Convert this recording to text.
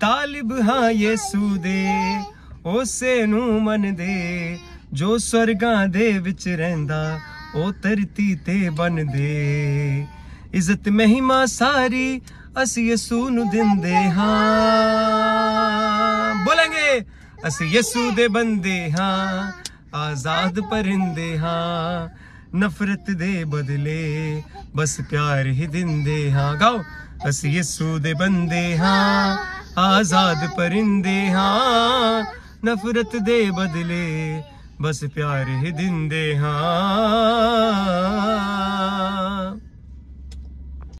ਤਾਲਿਬ ਹਾਂ ਯਿਸੂ ਦੇ ਉਸੇ ਨੂੰ ਮੰਨਦੇ ਜੋ ਸਵਰਗਾਂ ਦੇ ਵਿੱਚ ਰਹਿੰਦਾ ਉਹ ਧਰਤੀ ਤੇ ਬਣਦੇ ਇੱਜ਼ਤ ਮਹਿਮਾ ਸਾਰੀ ਅਸੀਂ ਯਿਸੂ ਨੂੰ ਦਿੰਦੇ ਹਾਂ ਬੋਲਾਂਗੇ ਅਸੀਂ ਯਿਸੂ ਦੇ ਬੰਦੇ ਹਾਂ ਆਜ਼ਾਦ ਪਰਿੰਦੇ ਹਾਂ ਨਫ਼ਰਤ ਦੇ ਬਦਲੇ ਬਸ ਪਿਆਰ ਹੀ ਦਿੰਦੇ ਹਾਂ ਗਾਓ ਅਸੀਂ ਯਿਸੂ ਦੇ ਬੰਦੇ ਹਾਂ ਆਜ਼ਾਦ ਪਰਿੰਦੇ ਹਾਂ ਨਫ਼ਰਤ ਦੇ ਬਦਲੇ ਬਸ ਪਿਆਰ ਹੀ ਦਿੰਦੇ ਹਾਂ।